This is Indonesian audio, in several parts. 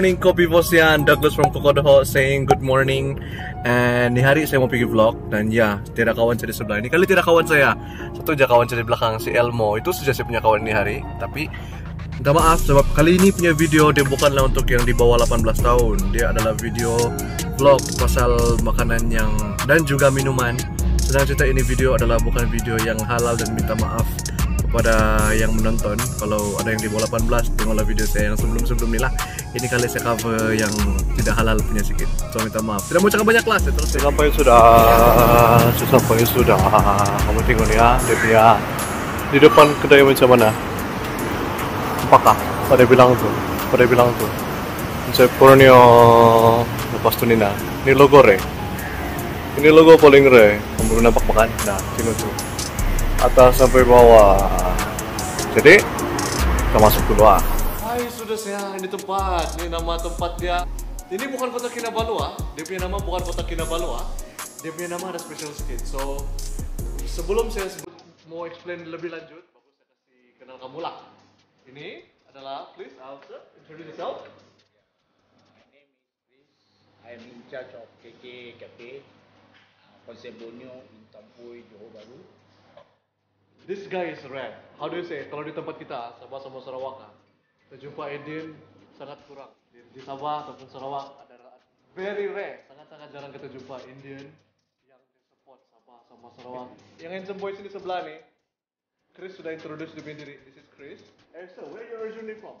morning, Kopi Bosian. Douglas from Kokodoho saying good morning. And ni hari saya mau pergi vlog dan ya, tidak kawan saya di sebelah ini. Kali tidak kawan saya. Satu aja kawan saya di belakang si Elmo. Itu sudah saya punya kawan ini hari. Tapi minta maaf sebab kali ini punya video dia bukanlah untuk yang di bawah 18 tahun. Dia adalah video vlog pasal makanan yang dan juga minuman. Sedang cerita ini video adalah bukan video yang halal dan minta maaf kepada yang menonton kalau ada yang di bawah 18 tengoklah video saya yang sebelum-sebelum ni lah. Ini kali saya cover yang tidak halal punya sikit. So minta maaf. Tidak mau cakap banyak lah saya terus sampai sudah sampai sudah. Kamu tengok ya dia punya di depan kedai macam mana? Apakah? Pada bilang tu? Pada bilang tu? Saya Borneo lepas tu ni nah ini logo re ini logo paling re kamu nampak makan? Nah tengok tu atas sampai bawah. Jadi kita masuk dulu ah. Hai sudah saya ini tempat, ini nama tempat dia. Ini bukan kota Kinabalu ah. Dia punya nama bukan kota Kinabalu ah. Dia punya nama ada special sedikit. So sebelum saya sebut, mau explain lebih lanjut, bagus saya kasih kenal kamu lah. Ini adalah please Alsa, introduce yourself. My name is Chris. I am in charge of KK Cafe, Konsep Borneo in Tampoi, Johor Bahru. This guy is rare. How do you say? Kalau di tempat kita, Sabah sama Sarawak, ah, kita jumpa Edin sangat kurang. Di, di Sabah ataupun Sarawak ada very rare, sangat-sangat jarang kita jumpa Indian yang support Sabah sama Sarawak. Yang handsome boy sini sebelah nih, Chris sudah introduce diri diri. This is Chris. Eh, so where you originally from?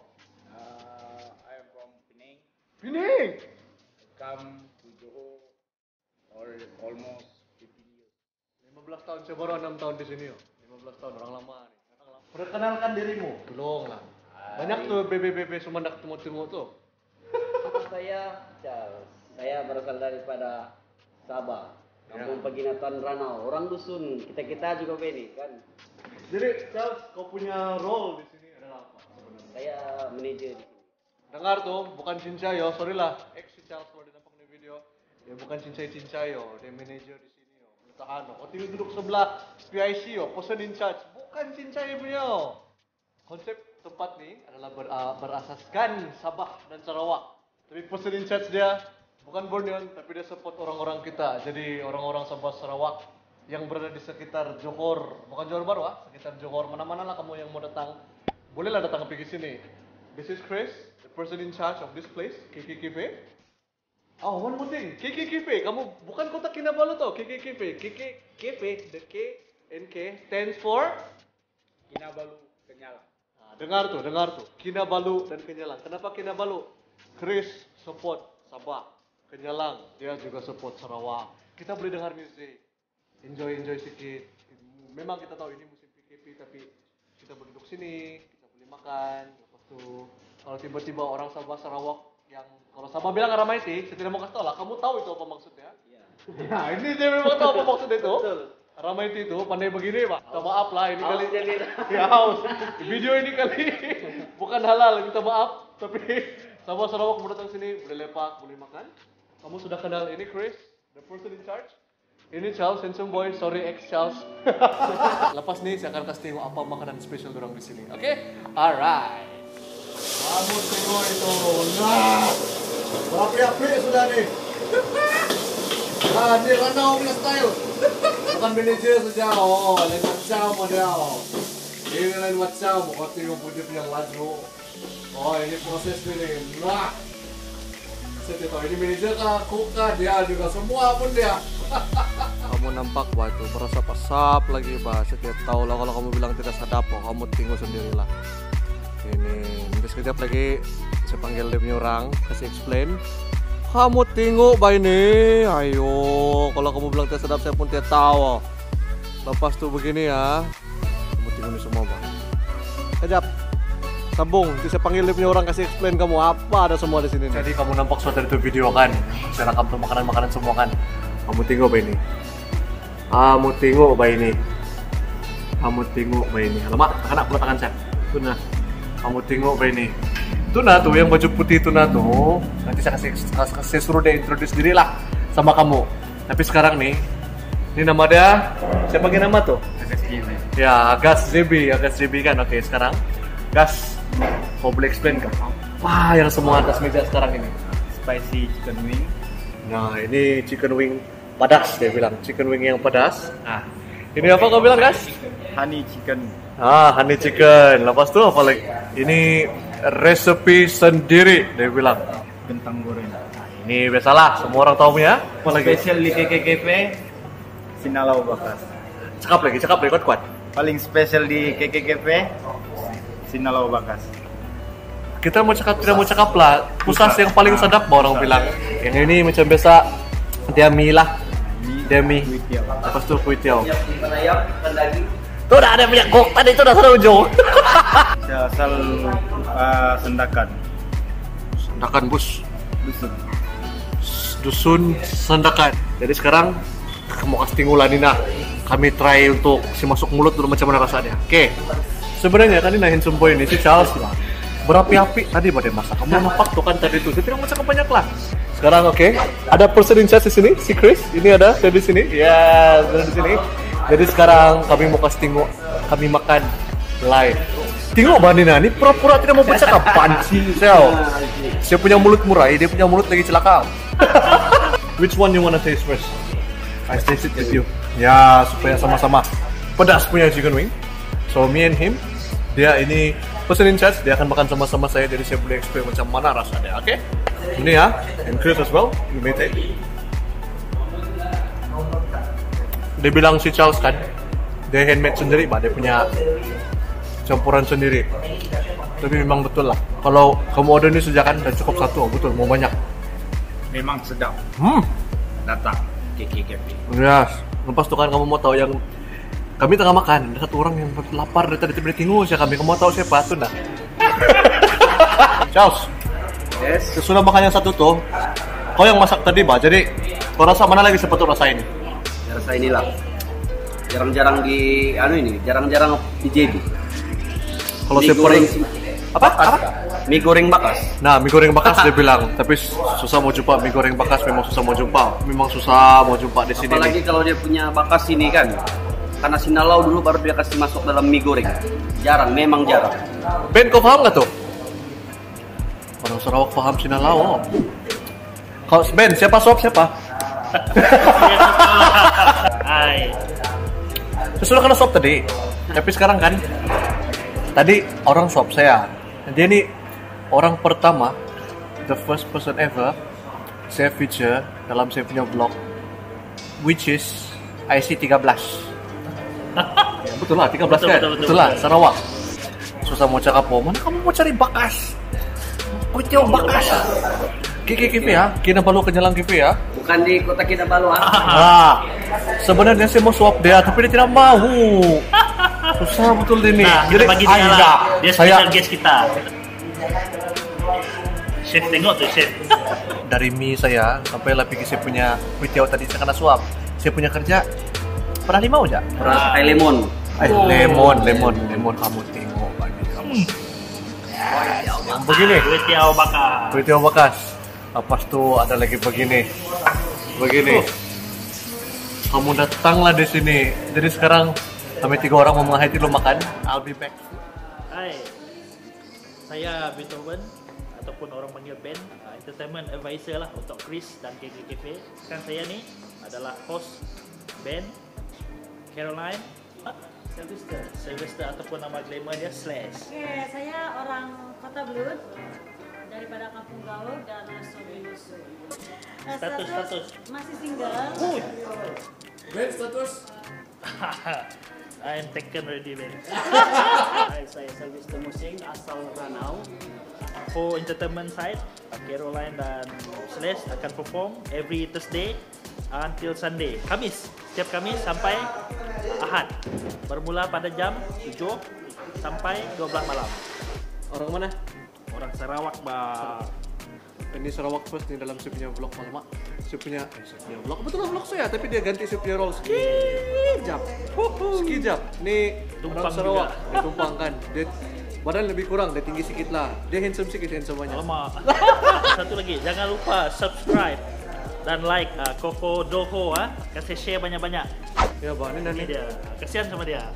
Uh, I am from Penang. Pening. I come to Johor for almost 15 years. 15 tahun, saya baru 6 tahun di sini. Oh. 15 tahun, orang lama nih. Orang lama. Perkenalkan dirimu. Belum lah. Banyak tuh bebe-bebe Sumendak timur-timur tuh. saya Charles. Saya berasal daripada Sabah. Kampung Ya. Peginatan Ranau. Orang dusun. Kita kita juga begini kan. Jadi, Charles, kau punya role di sini adalah apa sebenarnya? Saya manajer di sini. Dengar tuh, bukan Cincayo, sorry lah. Ex Charles kalau dia nampak di video. Dia bukan Cincai Cincayo, dia manajer di sini. Yo. Tahan, oh. Duduk sebelah PIC, yo. person in charge. Bukan Cincai punya. Konsep tempat ni adalah ber, uh, berasaskan Sabah dan Sarawak. Tapi person in charge dia bukan Borneo, tapi dia support orang-orang kita. Jadi orang-orang Sabah Sarawak yang berada di sekitar Johor, bukan Johor Baru ah, sekitar Johor mana-mana lah kamu yang mau datang, bolehlah datang pergi sini. This is Chris, the person in charge of this place, KKKP. Oh, one more thing, KKKP, kamu bukan kota Kinabalu tau, KKKP, KKKP, the K and K stands for Kinabalu, Kenyalang. Nah, dengar tuh, dengar tuh. Kinabalu dan Kenyalang. Kenapa Kinabalu? Chris support Sabah. Kenyalang, dia juga support Sarawak. Kita boleh dengar musik. Enjoy, enjoy sedikit. Memang kita tahu ini musim PKP, tapi kita boleh duduk sini, kita boleh makan. Lepas tuh, kalau tiba-tiba orang Sabah Sarawak yang kalau Sabah bilang ramai sih, saya tidak mau kasih tahu lah. Kamu tahu itu apa maksudnya? Iya. Ya, ini dia memang tahu apa maksud itu. Betul. Ramai itu, pandai begini pak. Minta maaf lah ini kali. jadi. Ya haus. Video ini kali bukan halal, minta maaf. Tapi sama Sarawak mau datang sini, boleh lepak, boleh makan. Kamu sudah kenal ini Chris, the person in charge. Ini Charles, handsome boy, sorry ex Charles. Lepas nih saya akan kasih tengok apa makanan spesial orang di sini. Oke? Alright. Kamu tengok itu. Nah. Berapi-api sudah nih. Ah, ini Ranau punya style. Bukan manajer saja. Oh, lain macam model. Ini lain macam. Kau tengok punya punya laju. Oh, ini proses ini. Nah. Saya tahu ini manajer kah, kah, dia juga semua pun dia. kamu nampak bah itu berasap-asap lagi bah. Tidak tahu lah kalau kamu bilang tidak sadap, oh, kamu tengok sendirilah. Ini sekejap lagi saya panggil dia orang kasih explain. Kamu tengok bah ini, ayo. Kalau kamu bilang tidak sedap saya pun tidak tahu. Lepas tuh begini ya, kamu tengok ini semua bah. Sekejap, sambung. Nanti saya panggil dia orang kasih explain kamu apa ada semua di sini. Jadi kamu nampak suatu itu video kan? Saya rekam tuh makanan-makanan semua kan? Kamu tengok bah ini. Kamu tengok bah ini. Kamu tengok bah ini. Alamak, anak pula tangan saya. Nah. Kamu tengok. Itu nah tuh yang baju putih itu nah tuh. Nanti saya kasih, kasih, kasih suruh dia introduce diri lah sama kamu. Tapi sekarang nih, ini nama dia, siapa pakai nama tuh? Ya, Gas JB, Gas JB kan. Oke, sekarang Gas, kau boleh explain kan? apa yang semua atas meja sekarang ini? spicy chicken wing Nah, ini chicken wing pedas dia bilang, chicken wing yang pedas. Nah, ini apa kau bilang guys? honey chicken Ah, honey chicken. Lepas tu apa lagi? Ini resepi sendiri dia bilang. kentang goreng Nah, ini biasalah, semua orang tahu ya. Apa lagi? spesial di KKKP sinalau bakas Cakap lagi, cakap lagi kuat-kuat. paling spesial di KKKP sinalau bakas Kita mau cakap tidak mau cakap lah. Pusas yang paling sedap orang bilang. Yang ini macam biasa dia mie lah. Dia mie. kuih tiaw Lepas tu kuih tiaw. Siap ikan ayam, ikan daging. Tu dah ada minyak gok tadi tu dah sana ujung. Saya asal uh, sendakan Sendakan bus. dusun Dusun Sendakan. Jadi sekarang mau kasih nah. Kami try untuk si masuk mulut dulu macam mana rasanya. Oke. Sebenarnya kan ini handsome boy ini si Charles lah. Berapi-api tadi pada masak. Kamu nampak tuh kan tadi tuh. Saya tidak mau cakap banyak lah. Sekarang oke. Ada person in charge di sini, si Chris. Ini ada saya di sini. Ya, ada di sini. Jadi sekarang kami mau kasih tengok kami makan live. Tengok Bandina, ini pura-pura tidak mau bercakap panci sel. Saya punya mulut murai, dia punya mulut lagi celaka. Which one you wanna taste first? I taste it with you. Ya, supaya sama-sama pedas punya chicken wing. So me and him, dia ini person in charge, dia akan makan sama-sama saya jadi saya boleh explain macam mana rasanya, oke? Ini ya, and Chris as well, you may take. Dia bilang si Charles kan, dia handmade sendiri, pak. Dia punya campuran sendiri. Tapi memang betul lah. Kalau kamu order ini sejakan dan cukup satu, betul mau banyak. memang sedap Hmm, datang KKKP Yes. Lepas tu kan kamu mau tahu yang kami tengah makan, ada satu orang yang lapar dari tadi tiba tengok saya kami. Kamu mau tahu siapa tu nak? Charles, Yes. sesudah makan yang satu tuh, kau yang masak tadi bah. Jadi kau rasa mana lagi sepatu rasa ini? Ya, Rasa inilah. Jarang-jarang di anu ini, jarang-jarang di JB. Kalau saya goreng apa? Apa? Mie goreng bakas. Nah, mie goreng bakas dia bilang, tapi susah mau jumpa mie goreng bakas memang susah mau jumpa. Memang susah mau jumpa di sini. Apalagi nih. kalau dia punya bakas ini kan. Karena sinalau dulu baru dia kasih masuk dalam mie goreng. Jarang, memang jarang. Ben, kau paham nggak tuh? Orang Sarawak paham Sinalau. Kau Ben, siapa sop siapa? Hai. Sesudah kena sop tadi. Tapi sekarang kan, tadi orang sop saya. Dia ini orang pertama, the first person ever, saya feature dalam saya punya vlog, which is IC 13. Ya, betul lah, 13 Betul, kan? betul, betul, lah, betul. Sarawak. Susah mau cakap apa, mana kamu mau cari bakas? Kuitiau bakas. Kiki kipi ya, kina balu ke jalan kipi ya. Bukan di kota Kinabalu ah. Nah, sebenarnya saya mau suap dia, tapi dia tidak mau. Susah betul ini. Nah, kita bagi dia lah. Dia saya guest kita. Chef tengok tuh chef. dari mie saya sampai lah pikir saya punya kuitiau tadi saya kena suap. Saya punya kerja pernah lima aja. Beras pakai lemon. Eh, lemon, lemon, lemon kamu tengok bagi kamu. Yang begini, Kue tiaw bakar. kuitiau bekas. Lepas tu ada lagi begini, begini. Kamu datanglah di sini. Jadi sekarang kami tiga orang mau menghayati lo makan. I'll be back. Hai. Saya Beethoven ataupun orang panggil Ben, uh, entertainment advisor lah untuk Chris dan KKKP. Sekarang saya ni adalah host Ben, Caroline, ah, Sylvester, Sylvester ataupun nama glamour dia Slash. Oke, saya orang Kota Blut daripada Kampung Galuh dan Sobi Lusu. Eh, Status, status. Masih single. Uy. I'm taken already Ben. Hai, saya Sylvester Musing asal Ranau. For entertainment side, Caroline dan Celeste akan perform every Thursday until Sunday. Kamis, setiap Kamis sampai Ahad. Bermula pada jam 7 sampai 12 malam. Orang mana? Orang Sarawak, Bang. Ini Sarawak first nih dalam saya punya vlog malam. Saya punya, eh, saya punya vlog. Betul lah vlog saya, tapi dia ganti saya punya role sekejap. Sekejap. Nih Tumpang orang Sarawak, juga. dia tumpang kan. Dia badan lebih kurang, dia tinggi sikit lah. Dia handsome sikit handsome-nya. Alamak. Satu lagi, jangan lupa subscribe dan like uh, Koko Doho ah. Kasih share banyak-banyak. Ya bang, ini Ini nanti dia. Kasihan sama dia.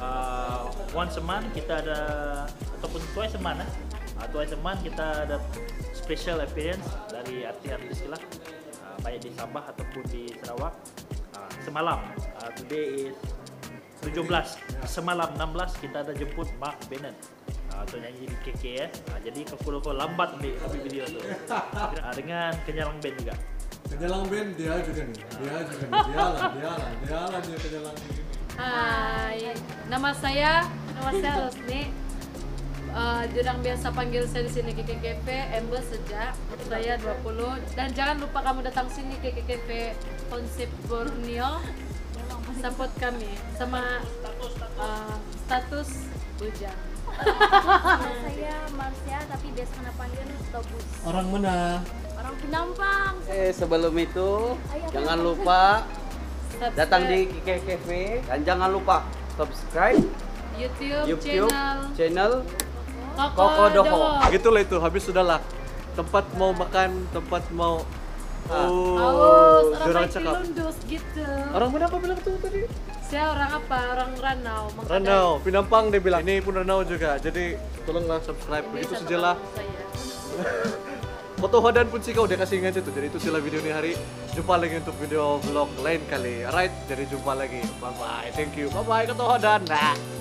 uh, once a month kita ada ataupun twice a month ah. uh, Twice a month kita ada special appearance dari artis-artis lah uh, baik di Sabah ataupun di Sarawak uh, semalam uh, today is 17 semalam 16 kita ada jemput Mark Bennett uh, untuk nyanyi di KK ya uh, jadi kau lambat ambil, ambil video tu uh, dengan kenyalang band juga Kenyalang band dia juga nih. Dia juga nih. Dia lah, dia lah, dia lah dia kenyalang. Hai, nama saya nama saya Rosni. Uh, jurang biasa panggil saya di sini KKKP, Ember sejak saya 20 dan jangan lupa kamu datang sini KKKP konsep Borneo support kami sama uh, status bujang. Saya Marsha tapi biasa kena panggil Tobus. Orang mana? Orang Penampang. Eh sebelum itu jangan lupa Subscribe datang di KK Cafe dan jangan lupa subscribe YouTube, YouTube channel channel Koko, Koko Doho. Doho. Gitulah itu. Habis sudahlah. Tempat mau makan, tempat mau. Oh, orang cakap. Lundus gitu. Orang mana apa bilang tuh tadi? Saya orang apa? Orang Ranau. Mangkadai. Ranau, Pinampang dia bilang. Ini pun Ranau juga. Jadi tolonglah subscribe. Ini Begitu sajalah. Foto Hodan pun sih kau dia kasih ingat itu. Jadi itu sila video ini hari. Jumpa lagi untuk video vlog lain kali. Alright, jadi jumpa lagi. Bye bye. Thank you. Bye bye Foto Hodan. Nah.